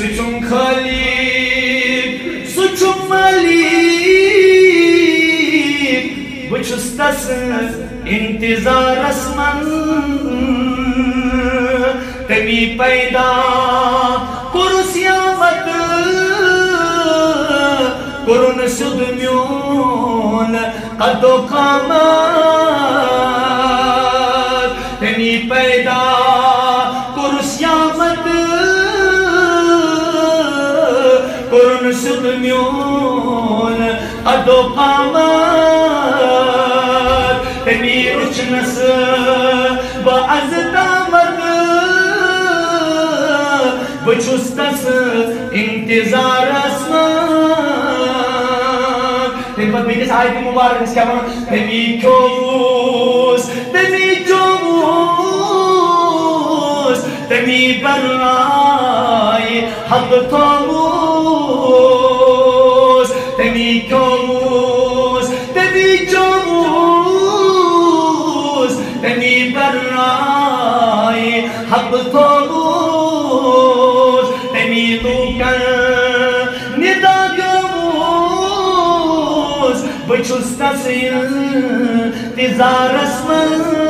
Suçum Halip Suçum Malik Bu çustası intizar asman Temi peyda kursiyamat Kurun sudmyon Qaddo qamat Temi peyda Sudmyon Qaddo qamat Temi uçnası Baaz damat Vıçustası intizar asman Tempat bilis ayet mübarek sekarang Demi kobus Demi kobus Demi berai Hak tomus برائے حق طروس تمیلو کر ندا گموس بچھس تسیل تزارس من